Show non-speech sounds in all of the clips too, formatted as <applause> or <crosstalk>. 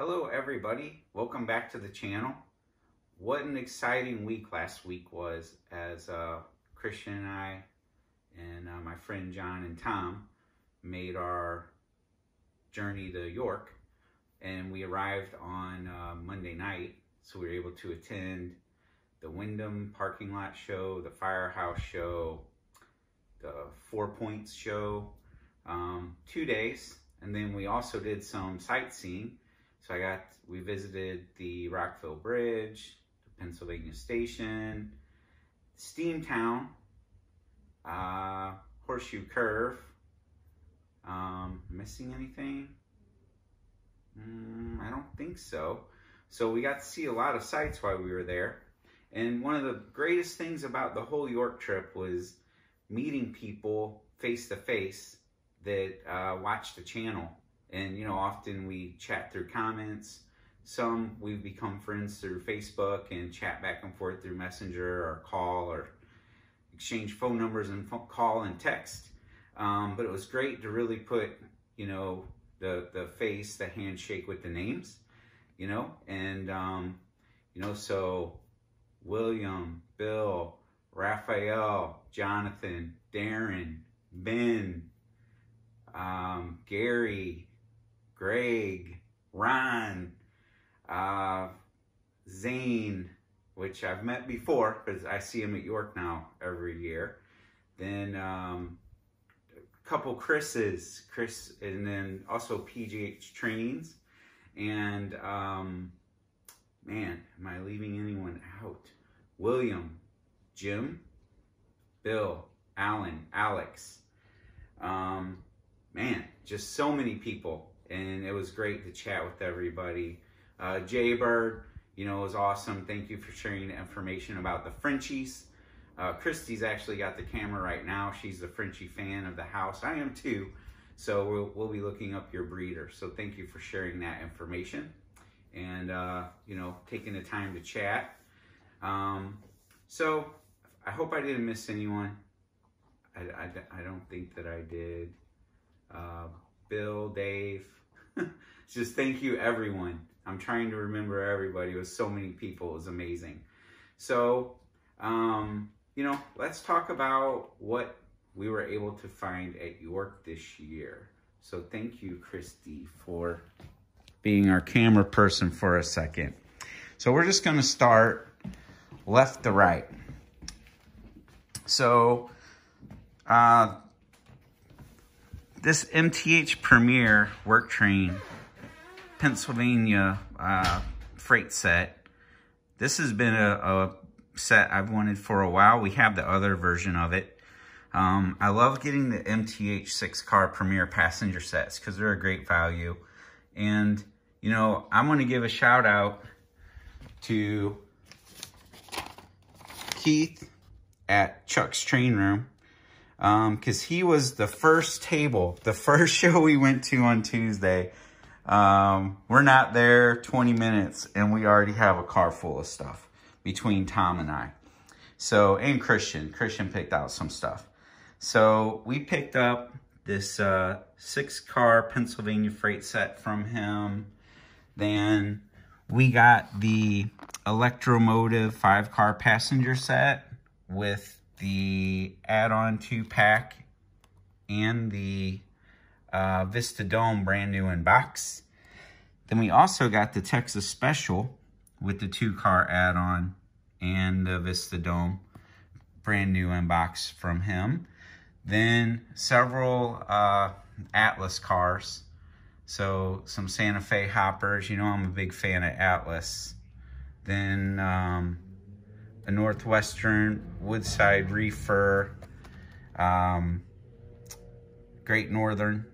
Hello everybody, welcome back to the channel. What an exciting week last week was as uh, Christian and I and uh, my friend John and Tom made our journey to York and we arrived on uh, Monday night so we were able to attend the Wyndham parking lot show, the firehouse show, the Four Points show, um, two days. And then we also did some sightseeing so I got, we visited the Rockville Bridge, the Pennsylvania Station, Steamtown, uh, Horseshoe Curve. Um, missing anything? Mm, I don't think so. So we got to see a lot of sights while we were there. And one of the greatest things about the whole York trip was meeting people face to face that uh, watch the channel and, you know, often we chat through comments. Some we've become friends through Facebook and chat back and forth through Messenger or call or exchange phone numbers and call and text. Um, but it was great to really put, you know, the, the face, the handshake with the names, you know, and, um, you know, so William, Bill, Raphael, Jonathan, Darren, Ben, um, Gary, Greg, Ron, uh, Zane, which I've met before because I see him at York now every year. Then um, a couple Chris's, Chris, and then also PGH trainings. And um, man, am I leaving anyone out? William, Jim, Bill, Alan, Alex. Um, man, just so many people and it was great to chat with everybody. Uh, Jaybird, you know, was awesome. Thank you for sharing information about the Frenchies. Uh, Christy's actually got the camera right now. She's a Frenchie fan of the house. I am too. So we'll, we'll be looking up your breeder. So thank you for sharing that information and, uh, you know, taking the time to chat. Um, so I hope I didn't miss anyone. I, I, I don't think that I did. Uh, Bill, Dave, <laughs> just thank you everyone. I'm trying to remember everybody. It was so many people. It was amazing. So, um, you know, let's talk about what we were able to find at York this year. So thank you, Christy, for being our camera person for a second. So we're just going to start left to right. So, uh, this MTH Premier Work Train Pennsylvania uh, freight set. This has been a, a, set I've wanted for a while. We have the other version of it. Um, I love getting the MTH 6-car Premier passenger sets because they're a great value. And, you know, I'm going to give a shout out to Keith at Chuck's Train Room because um, he was the first table, the <laughs> first show we went to on Tuesday. Um, we're not there 20 minutes and we already have a car full of stuff between Tom and I. So, and Christian. Christian picked out some stuff. So we picked up this uh, six car Pennsylvania freight set from him. Then we got the Electromotive five car passenger set with the add-on two pack and the uh, Vista Dome brand new in box. Then we also got the Texas Special with the two car add-on and the Vista Dome brand new in box from him. Then several uh, Atlas cars. So some Santa Fe hoppers. You know I'm a big fan of Atlas. Then um, a Northwestern Woodside Reefer, um, Great Northern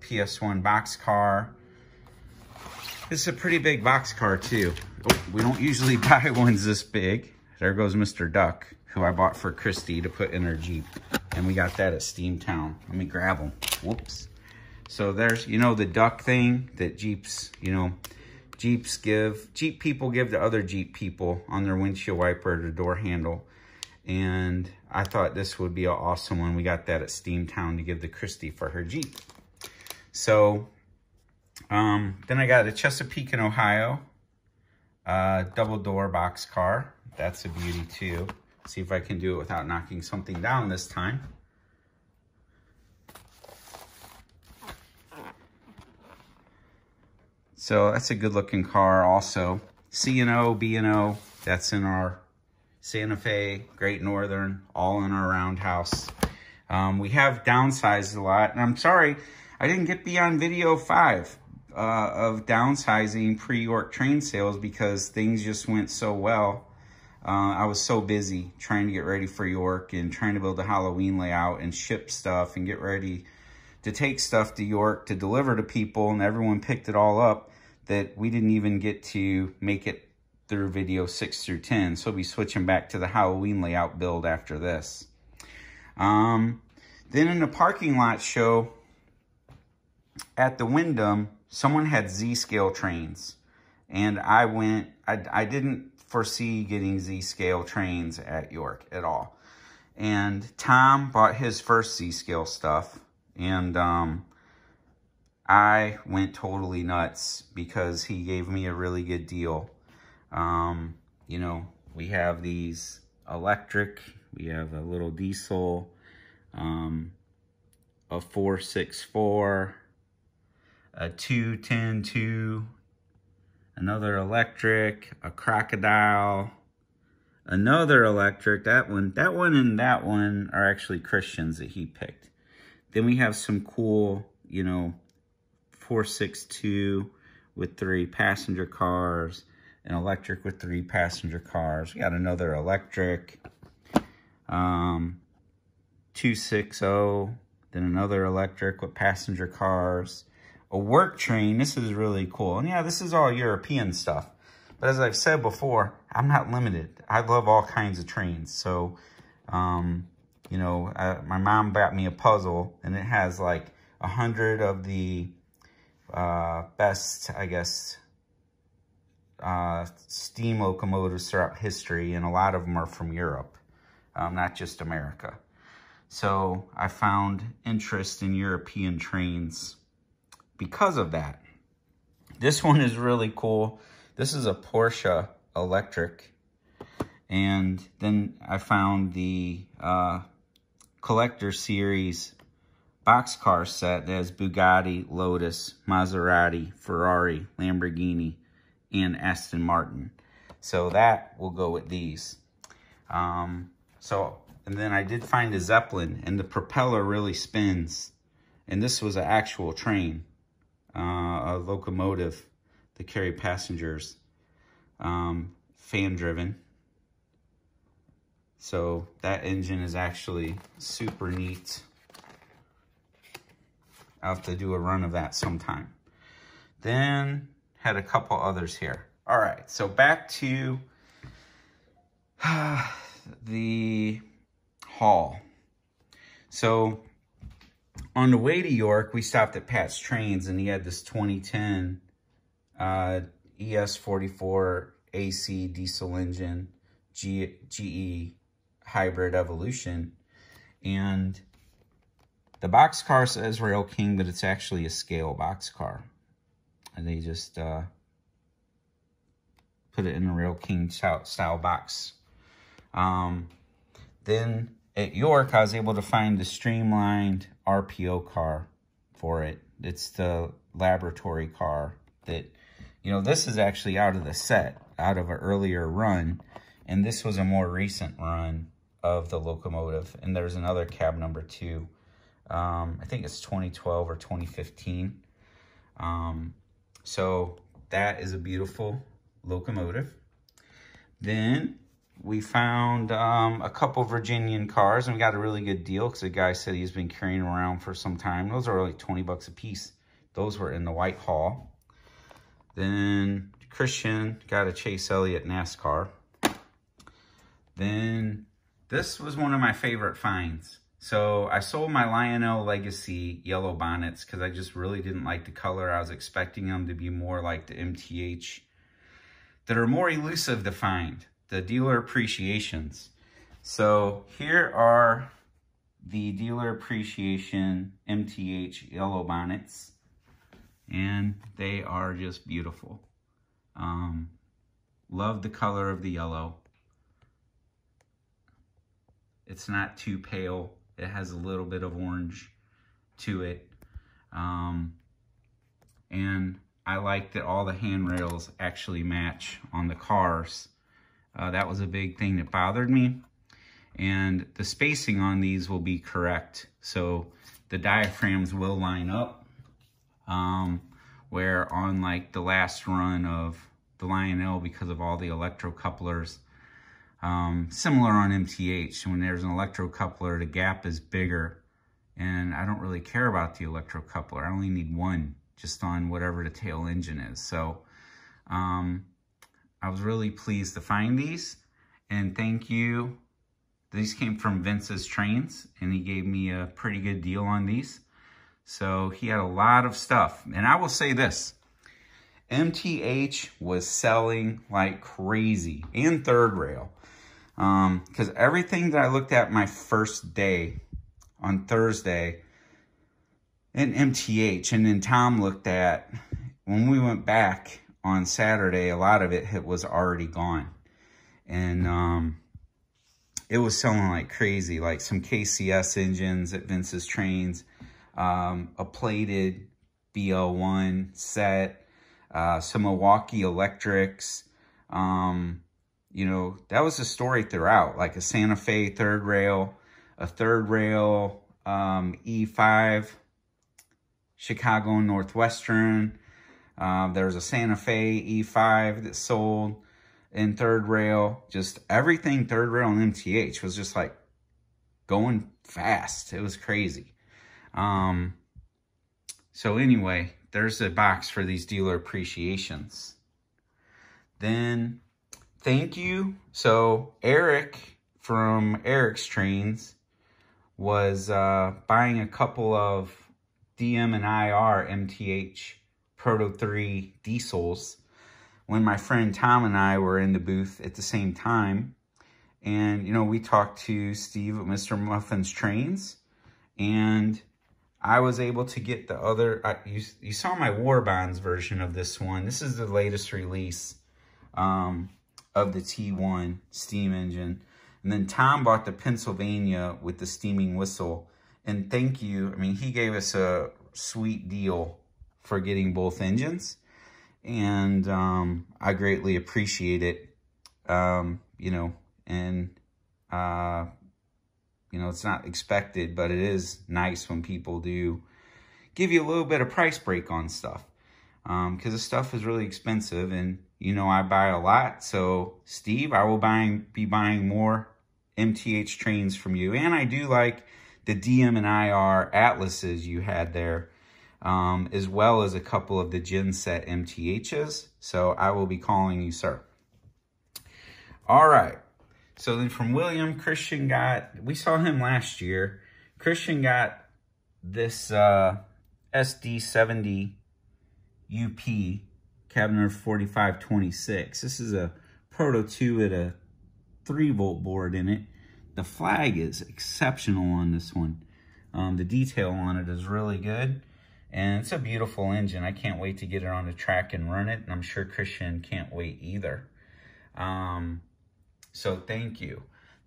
PS1 box car. This is a pretty big box car too. We don't usually <laughs> buy ones this big. There goes Mr. Duck, who I bought for Christy to put in her Jeep. And we got that at Steamtown. Let me grab them. Whoops. So there's, you know, the duck thing that Jeeps, you know, Jeeps give, Jeep people give to other Jeep people on their windshield wiper or door handle. And I thought this would be an awesome one. We got that at Steamtown to give to Christy for her Jeep. So Um, then I got a Chesapeake and Ohio, uh, double door box car. That's a beauty too. See if I can do it without knocking something down this time. So that's a good looking car also. C&O, B&O, that's in our Santa Fe, Great Northern, all in our roundhouse. Um, we have downsized a lot, and I'm sorry, I didn't get beyond video five uh, of downsizing pre-York train sales because things just went so well. Uh, I was so busy trying to get ready for York and trying to build a Halloween layout and ship stuff and get ready to take stuff to York to deliver to people and everyone picked it all up that we didn't even get to make it through video 6 through 10. So we'll be switching back to the Halloween layout build after this. Um, then in the parking lot show at the Wyndham, someone had Z-scale trains. And I went, I, I didn't foresee getting Z-scale trains at York at all. And Tom bought his first Z-scale stuff. And um, I went totally nuts because he gave me a really good deal. Um, you know, we have these electric, we have a little diesel, um, a 464, a 2102, another electric, a crocodile, another electric. That one, that one and that one are actually Christians that he picked. Then we have some cool, you know, 462 with three passenger cars, an electric with three passenger cars. We got another electric, um, 260, then another electric with passenger cars, a work train. This is really cool. And yeah, this is all European stuff. But as I've said before, I'm not limited. I love all kinds of trains. So, um, you know, I, my mom bought me a puzzle and it has like a hundred of the uh, best, I guess, uh, steam locomotives throughout history, and a lot of them are from Europe, um, not just America. So I found interest in European trains because of that. This one is really cool. This is a Porsche electric. And then I found the uh, collector series boxcar set that has Bugatti, Lotus, Maserati, Ferrari, Lamborghini, and Aston Martin. So that will go with these. Um, so, and then I did find a Zeppelin, and the propeller really spins. And this was an actual train, uh, a locomotive to carry passengers, um, fan driven. So that engine is actually super neat. I'll have to do a run of that sometime. Then had a couple others here. All right, so back to uh, <sighs> the haul. So on the way to York, we stopped at Pat's Trains and he had this 2010 uh, ES44 AC diesel engine G GE hybrid evolution. And the box car says Rail King, but it's actually a scale box car. And they just uh, put it in a Rail King style box. Um, then at York, I was able to find the streamlined RPO car for it. It's the laboratory car that, you know, this is actually out of the set, out of an earlier run. And this was a more recent run of the locomotive. And there's another cab number two. Um, I think it's 2012 or 2015. Um, so that is a beautiful locomotive. Then we found um, a couple Virginian cars and we got a really good deal because the guy said he's been carrying around for some time. Those are like 20 bucks a piece. Those were in the white Whitehall. Then Christian got a Chase Elliott NASCAR. Then this was one of my favorite finds. So I sold my Lionel Legacy yellow bonnets because I just really didn't like the color. I was expecting them to be more like the MTH that are more elusive to find, the dealer appreciations. So here are the dealer appreciation MTH yellow bonnets. and they are just beautiful. Um, love the color of the yellow. It's not too pale. It has a little bit of orange to it. Um, and I like that all the handrails actually match on the cars. Uh, that was a big thing that bothered me. And the spacing on these will be correct. So the diaphragms will line up. Um, where on like the last run of the Lionel, because of all the electrocouplers, um, similar on MTH, when there's an electrocoupler, the gap is bigger. And I don't really care about the electrocoupler. I only need one just on whatever the tail engine is. So um, I was really pleased to find these. And thank you. These came from Vince's Trains, and he gave me a pretty good deal on these. So he had a lot of stuff. And I will say this, MTH was selling like crazy, and Third Rail. Because um, everything that I looked at my first day on Thursday in MTH, and then Tom looked at, when we went back on Saturday, a lot of it was already gone. And um, it was selling like crazy, like some KCS engines at Vince's Trains, um, a plated BL1 set, uh, some Milwaukee Electrics, um, you know, that was the story throughout, like a Santa Fe third rail, a third rail um, E5, Chicago Northwestern. Uh, there was a Santa Fe E5 that sold in third rail. Just everything third rail and MTH was just like going fast. It was crazy. Um, so anyway, there's a box for these dealer appreciations. Then thank you. So Eric from Eric's Trains was uh, buying a couple of DM and IR MTH Proto 3 diesels when my friend Tom and I were in the booth at the same time. And, you know, we talked to Steve at Mr. Muffin's Trains. And I was able to get the other, uh, you, you saw my War Bonds version of this one. This is the latest release. Um, of the T1 steam engine. And then Tom bought the Pennsylvania with the steaming whistle. And thank you. I mean, he gave us a sweet deal for getting both engines. And um, I greatly appreciate it. Um, you know, and, uh, you know, it's not expected, but it is nice when people do give you a little bit of price break on stuff. Because um, the stuff is really expensive and you know I buy a lot. So Steve, I will buying be buying more MTH trains from you. And I do like the DM and IR Atlases you had there, um, as well as a couple of the Genset MTHs. So I will be calling you, sir. All right. So then from William, Christian got, we saw him last year. Christian got this uh, SD70 UP cabinet 4526. This is a Proto 2 at a 3 volt board in it. The flag is exceptional on this one. Um, the detail on it is really good. And it's a beautiful engine. I can't wait to get it on the track and run it. And I'm sure Christian can't wait either. Um, so thank you.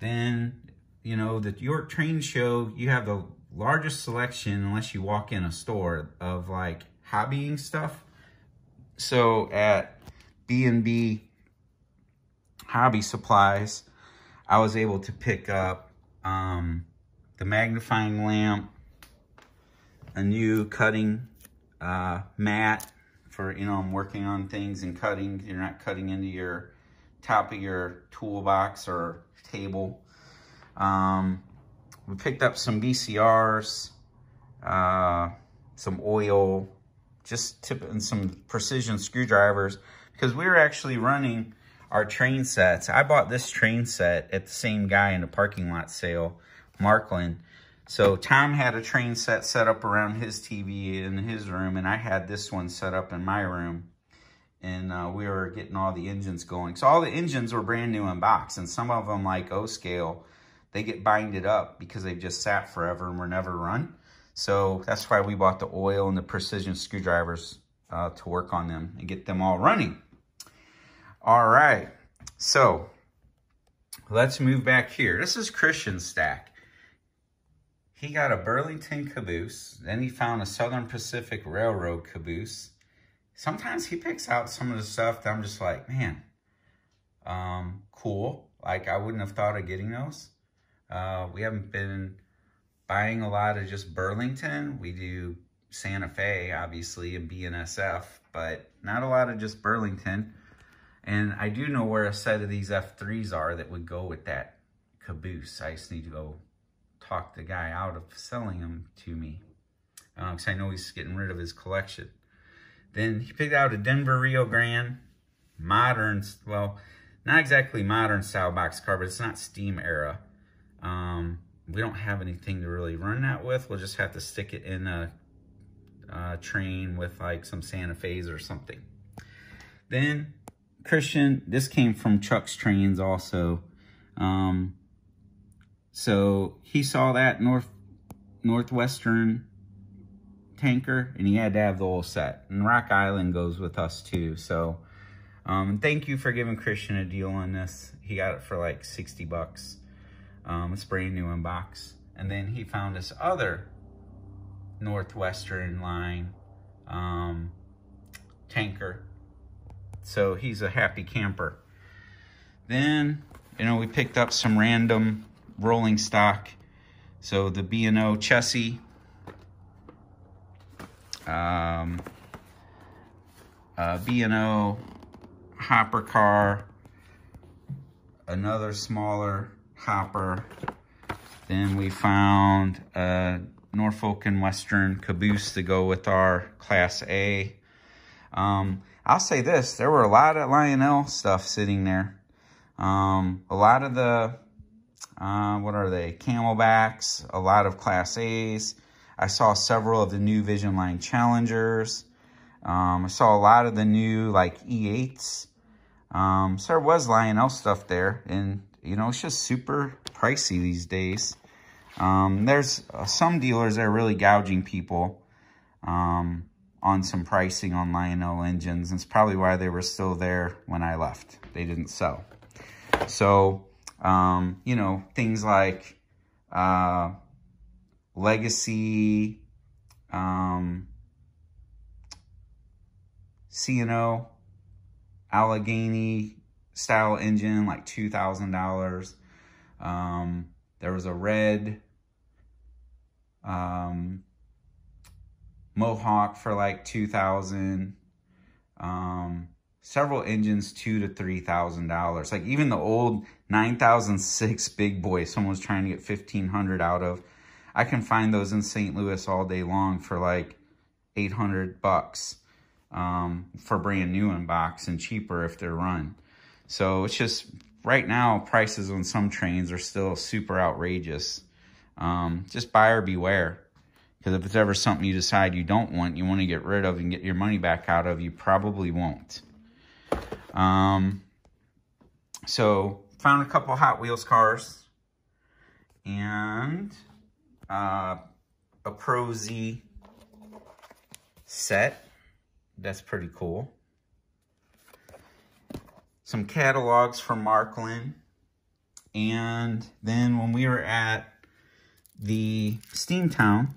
Then, you know, the York Train Show, you have the largest selection, unless you walk in a store, of like hobbying stuff. So at B&B Hobby Supplies, I was able to pick up um, the magnifying lamp, a new cutting uh, mat for, you know, I'm working on things and cutting. You're not cutting into your top of your toolbox or table. Um, we picked up some VCRs, uh, some oil, just tipping some precision screwdrivers because we were actually running our train sets. I bought this train set at the same guy in the parking lot sale, Marklin. So Tom had a train set set up around his TV in his room, and I had this one set up in my room. And uh, we were getting all the engines going. So all the engines were brand new in box, and some of them, like O-Scale, they get binded up because they've just sat forever and were never run. So that's why we bought the oil and the precision screwdrivers uh, to work on them and get them all running. All right, so let's move back here. This is Christian stack. He got a Burlington caboose. Then he found a Southern Pacific Railroad caboose. Sometimes he picks out some of the stuff that I'm just like, man, um, cool. Like I wouldn't have thought of getting those. Uh, we haven't been buying a lot of just Burlington. We do Santa Fe, obviously, and BNSF, but not a lot of just Burlington. And I do know where a set of these F3s are that would go with that caboose. I just need to go talk the guy out of selling them to me. Because uh, I know he's getting rid of his collection. Then he picked out a Denver Rio Grande modern, well, not exactly modern style boxcar, but it's not steam era. Um, we don't have anything to really run that with. We'll just have to stick it in a, a train with like some Santa Fe's or something. Then Christian, this came from Chuck's Trains also. Um, so he saw that North Northwestern tanker and he had to have the whole set. And Rock Island goes with us too. So um, thank you for giving Christian a deal on this. He got it for like 60 bucks. Um, it's brand new in box. And then he found this other Northwestern line um, tanker so he's a happy camper. Then, you know, we picked up some random rolling stock. So the B&O Chessie. Um, B&O hopper car. Another smaller hopper. Then we found a Norfolk and Western caboose to go with our Class A. Um, I'll say this, there were a lot of Lionel stuff sitting there. Um, a lot of the, uh, what are they, camelbacks, a lot of Class A's. I saw several of the new Vision Line Challengers. Um, I saw a lot of the new, like, E8s. Um, so there was Lionel stuff there. And, you know, it's just super pricey these days. Um, there's uh, some dealers that are really gouging people. Um, on some pricing on Lionel engines. It's probably why they were still there when I left. They didn't sell. So, um, you know, things like uh, Legacy, um, Allegheny style engine, like $2,000. Um, there was a red um, Mohawk for like 2000 um, several engines two to three thousand dollars. Like even the old 9006 big boy someone was trying to get 1500 out of i can find those in st louis all day long for like 800 bucks um, for brand new in box and cheaper if they're run so it's just right now prices on some trains are still super outrageous um, just buyer beware because if it's ever something you decide you don't want, you want to get rid of and get your money back out of, you probably won't. Um, so, found a couple Hot Wheels cars. And uh, a Pro Z set. That's pretty cool. Some catalogs from Marklin. And then when we were at the Steamtown,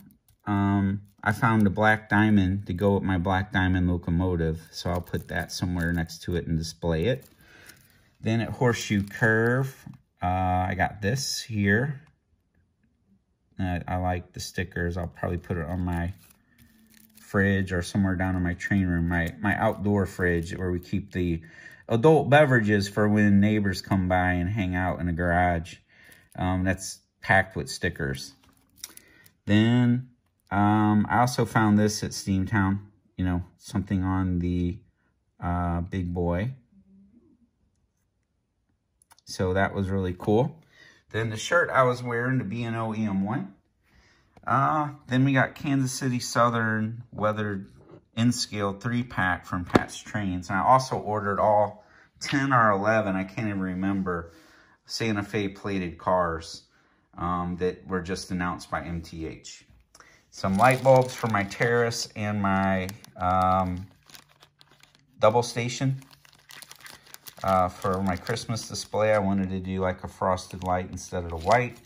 um, I found a black diamond to go with my black diamond locomotive, so I'll put that somewhere next to it and display it. Then at Horseshoe Curve, uh, I got this here. I like the stickers. I'll probably put it on my fridge or somewhere down in my train room, my, my outdoor fridge where we keep the adult beverages for when neighbors come by and hang out in the garage. Um, that's packed with stickers. Then um, I also found this at Steamtown, you know, something on the uh, big boy. So that was really cool. Then the shirt I was wearing, the B&O EM1. Uh, then we got Kansas City Southern weathered N-scale 3-pack from Pat's Trains. And I also ordered all 10 or 11, I can't even remember, Santa Fe plated cars um, that were just announced by MTH some light bulbs for my terrace and my um, double station uh, for my Christmas display. I wanted to do like a frosted light instead of the white.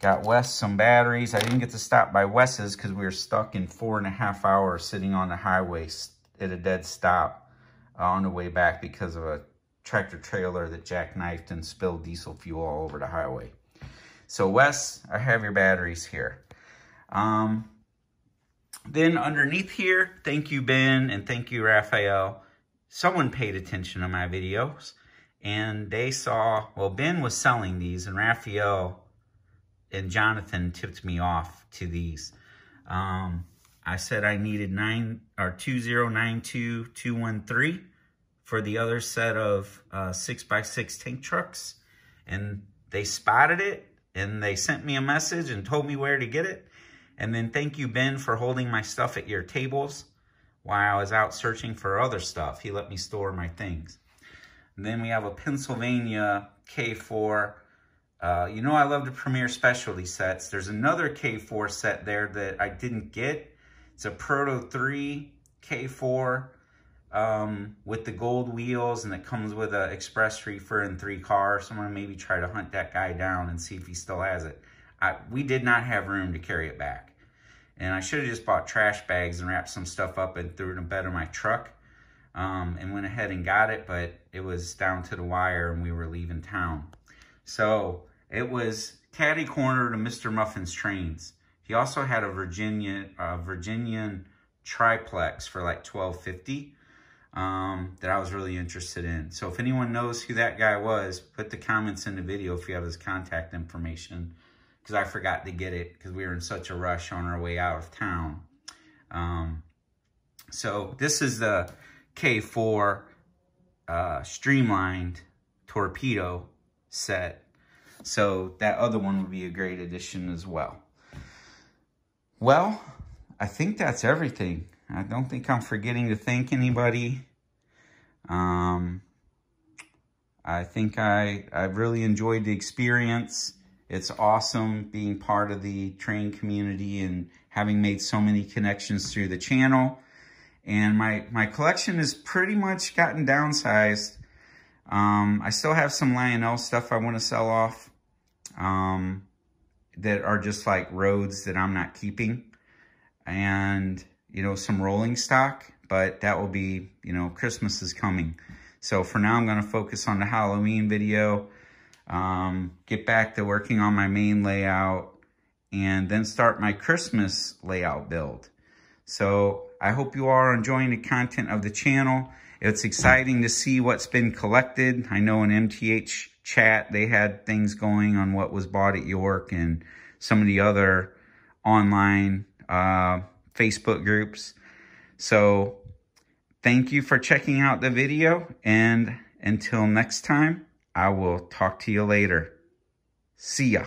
Got Wes some batteries. I didn't get to stop by Wes's because we were stuck in four and a half hours sitting on the highway at a dead stop uh, on the way back because of a tractor trailer that jackknifed and spilled diesel fuel all over the highway. So Wes, I have your batteries here. Um, then underneath here, thank you, Ben, and thank you, Raphael. Someone paid attention to my videos, and they saw, well, Ben was selling these, and Raphael and Jonathan tipped me off to these. Um, I said I needed nine or 2092213 for the other set of uh, 6x6 tank trucks, and they spotted it, and they sent me a message and told me where to get it. And then thank you, Ben, for holding my stuff at your tables while I was out searching for other stuff. He let me store my things. And then we have a Pennsylvania K4. Uh, you know I love the Premier Specialty sets. There's another K4 set there that I didn't get. It's a Proto 3 K4 um, with the gold wheels and it comes with an express reefer and three cars. I'm going to maybe try to hunt that guy down and see if he still has it. I, we did not have room to carry it back. And I should have just bought trash bags and wrapped some stuff up and threw it in the bed of my truck. Um, and went ahead and got it, but it was down to the wire and we were leaving town. So it was caddy corner to Mr. Muffin's trains. He also had a Virginia, Virginian triplex for like 1250 um, that I was really interested in. So if anyone knows who that guy was, put the comments in the video if you have his contact information because I forgot to get it because we were in such a rush on our way out of town. Um, so this is the K4 uh, streamlined torpedo set. So that other one would be a great addition as well. Well, I think that's everything. I don't think I'm forgetting to thank anybody. Um, I think I, I really enjoyed the experience. It's awesome being part of the train community and having made so many connections through the channel. And my, my collection has pretty much gotten downsized. Um, I still have some Lionel stuff I want to sell off um, that are just like roads that I'm not keeping. And, you know, some rolling stock, but that will be, you know, Christmas is coming. So for now, I'm going to focus on the Halloween video um, get back to working on my main layout, and then start my Christmas layout build. So I hope you are enjoying the content of the channel. It's exciting to see what's been collected. I know in MTH chat, they had things going on what was bought at York and some of the other online uh, Facebook groups. So thank you for checking out the video. And until next time, I will talk to you later. See ya.